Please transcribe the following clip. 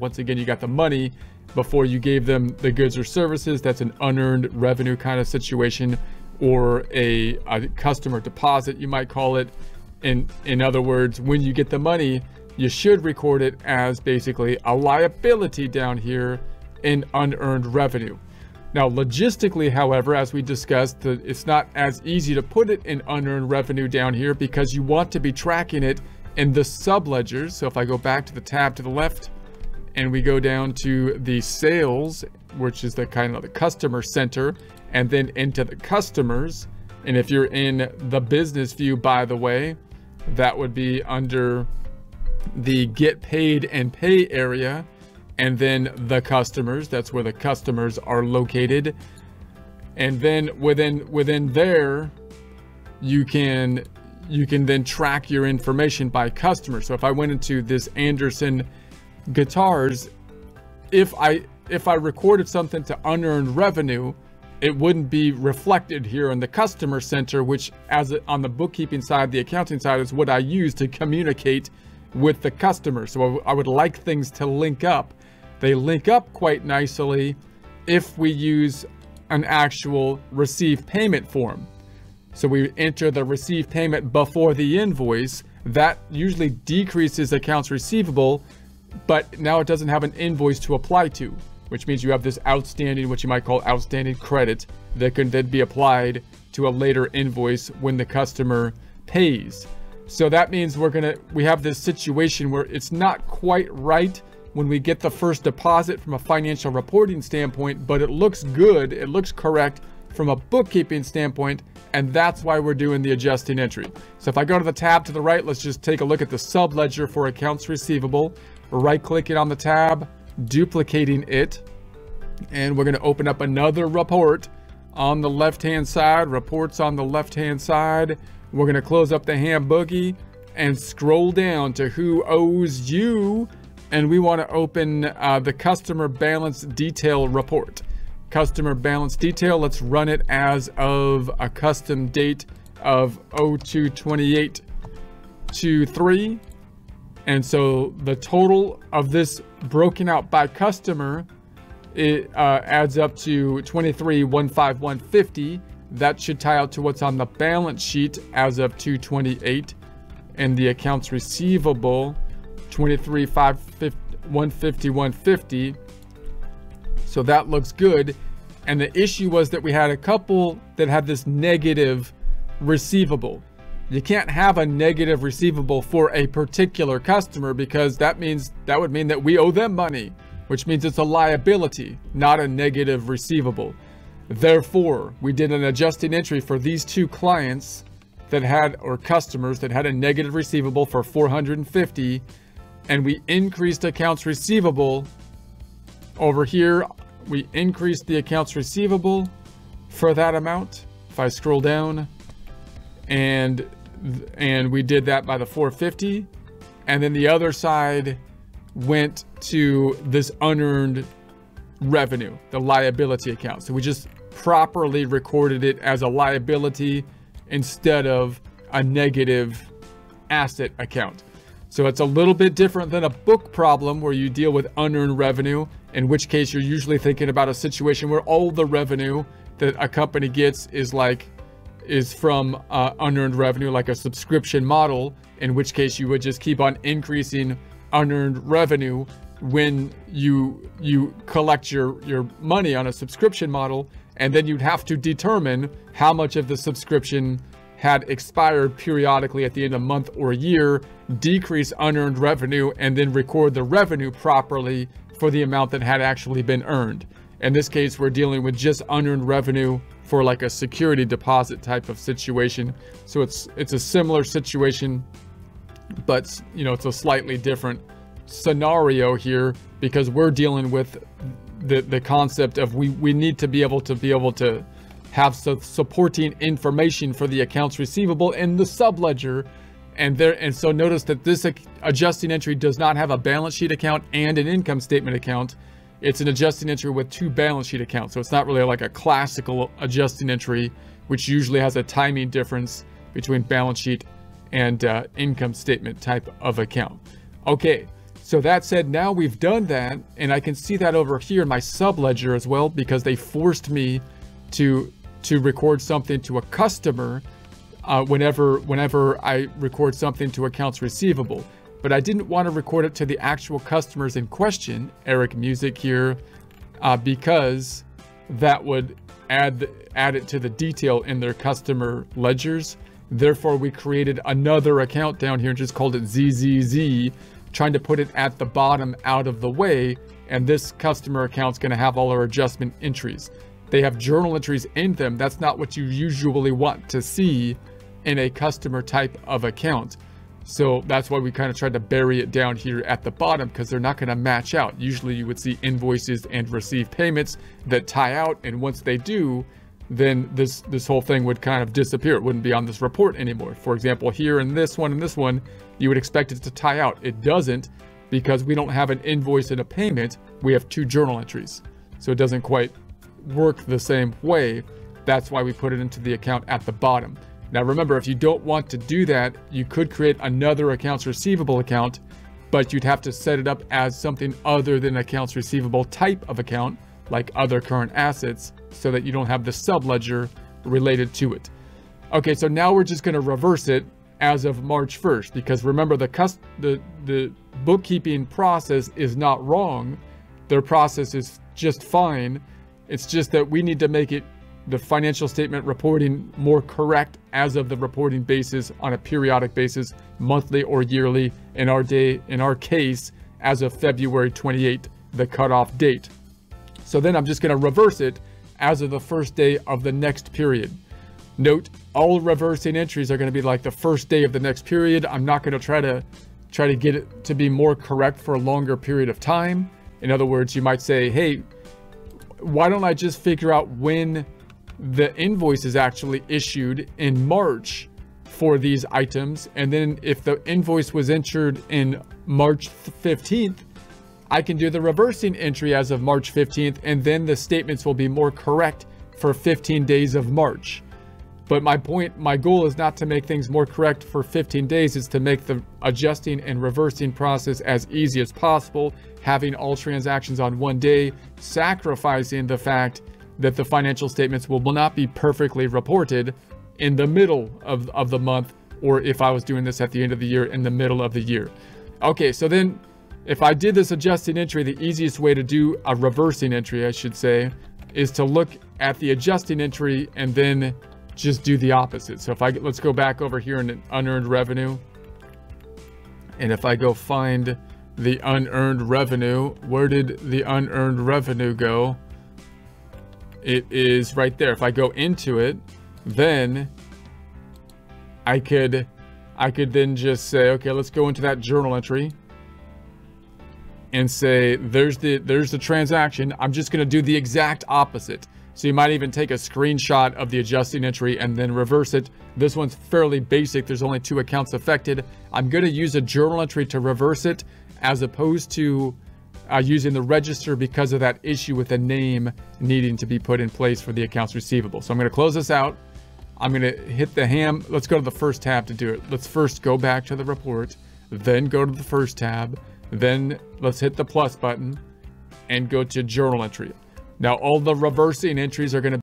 Once again, you got the money before you gave them the goods or services. That's an unearned revenue kind of situation or a, a customer deposit, you might call it. In, in other words, when you get the money, you should record it as basically a liability down here in unearned revenue. Now, logistically, however, as we discussed, it's not as easy to put it in unearned revenue down here because you want to be tracking it in the subledgers. So if I go back to the tab to the left and we go down to the sales, which is the kind of the customer center, and then into the customers. And if you're in the business view, by the way, that would be under the get paid and pay area and then the customers that's where the customers are located and then within within there you can you can then track your information by customer so if i went into this anderson guitars if i if i recorded something to unearned revenue it wouldn't be reflected here in the customer center, which as on the bookkeeping side, the accounting side is what I use to communicate with the customer. So I would like things to link up. They link up quite nicely if we use an actual receive payment form. So we enter the receive payment before the invoice. That usually decreases accounts receivable, but now it doesn't have an invoice to apply to which means you have this outstanding, what you might call outstanding credit that can then be applied to a later invoice when the customer pays. So that means we're gonna, we have this situation where it's not quite right when we get the first deposit from a financial reporting standpoint, but it looks good, it looks correct from a bookkeeping standpoint, and that's why we're doing the adjusting entry. So if I go to the tab to the right, let's just take a look at the sub ledger for accounts receivable. Right clicking on the tab, duplicating it. And we're going to open up another report on the left-hand side, reports on the left-hand side. We're going to close up the ham boogie and scroll down to who owes you. And we want to open uh, the customer balance detail report. Customer balance detail, let's run it as of a custom date of 0228 23 and so the total of this broken out by customer, it uh, adds up to 23,15150. That should tie out to what's on the balance sheet as of 228. And the accounts receivable, 23,150, So that looks good. And the issue was that we had a couple that had this negative receivable you can't have a negative receivable for a particular customer because that means that would mean that we owe them money, which means it's a liability, not a negative receivable. Therefore, we did an adjusting entry for these two clients that had or customers that had a negative receivable for 450 and we increased accounts receivable over here we increased the accounts receivable for that amount if I scroll down and and we did that by the 450 and then the other side went to this unearned revenue the liability account. So we just properly recorded it as a liability instead of a negative asset account. So it's a little bit different than a book problem where you deal with unearned revenue in which case you're usually thinking about a situation where all the revenue that a company gets is like is from uh, unearned revenue, like a subscription model, in which case you would just keep on increasing unearned revenue when you you collect your your money on a subscription model and then you'd have to determine how much of the subscription had expired periodically at the end of a month or year decrease unearned revenue and then record the revenue properly for the amount that had actually been earned. In this case we're dealing with just unearned revenue for like a security deposit type of situation. So it's it's a similar situation, but you know, it's a slightly different scenario here because we're dealing with the the concept of we we need to be able to be able to have su supporting information for the accounts receivable in the subledger and there and so notice that this adjusting entry does not have a balance sheet account and an income statement account it's an adjusting entry with two balance sheet accounts. So it's not really like a classical adjusting entry, which usually has a timing difference between balance sheet and uh, income statement type of account. Okay, So that said, now we've done that, and I can see that over here in my sub ledger as well, because they forced me to to record something to a customer uh, whenever whenever I record something to accounts receivable. But I didn't want to record it to the actual customers in question, Eric Music here, uh, because that would add add it to the detail in their customer ledgers. Therefore, we created another account down here and just called it ZZZ, trying to put it at the bottom out of the way. And this customer account's going to have all our adjustment entries. They have journal entries in them. That's not what you usually want to see in a customer type of account. So that's why we kind of tried to bury it down here at the bottom because they're not going to match out. Usually you would see invoices and receive payments that tie out. And once they do, then this, this whole thing would kind of disappear. It wouldn't be on this report anymore. For example, here in this one and this one, you would expect it to tie out. It doesn't because we don't have an invoice and a payment. We have two journal entries. So it doesn't quite work the same way. That's why we put it into the account at the bottom. Now remember, if you don't want to do that, you could create another accounts receivable account, but you'd have to set it up as something other than accounts receivable type of account, like other current assets, so that you don't have the subledger related to it. Okay, so now we're just gonna reverse it as of March 1st, because remember the, cust the, the bookkeeping process is not wrong. Their process is just fine. It's just that we need to make it the financial statement reporting more correct as of the reporting basis on a periodic basis, monthly or yearly, in our day, in our case, as of February 28, the cutoff date. So then I'm just going to reverse it as of the first day of the next period. Note, all reversing entries are going to be like the first day of the next period. I'm not going to try to try to get it to be more correct for a longer period of time. In other words, you might say, hey, why don't I just figure out when the invoice is actually issued in March for these items. And then if the invoice was entered in March 15th, I can do the reversing entry as of March 15th, and then the statements will be more correct for 15 days of March. But my point, my goal is not to make things more correct for 15 days, is to make the adjusting and reversing process as easy as possible, having all transactions on one day, sacrificing the fact that the financial statements will, not be perfectly reported in the middle of, of the month, or if I was doing this at the end of the year, in the middle of the year. Okay, so then if I did this adjusting entry, the easiest way to do a reversing entry, I should say, is to look at the adjusting entry and then just do the opposite. So if I, let's go back over here in unearned revenue. And if I go find the unearned revenue, where did the unearned revenue go? It is right there. If I go into it, then I could, I could then just say, okay, let's go into that journal entry and say, there's the, there's the transaction. I'm just going to do the exact opposite. So you might even take a screenshot of the adjusting entry and then reverse it. This one's fairly basic. There's only two accounts affected. I'm going to use a journal entry to reverse it as opposed to uh, using the register because of that issue with the name needing to be put in place for the accounts receivable. So I'm going to close this out. I'm going to hit the ham. Let's go to the first tab to do it. Let's first go back to the report, then go to the first tab, then let's hit the plus button and go to journal entry. Now all the reversing entries are going to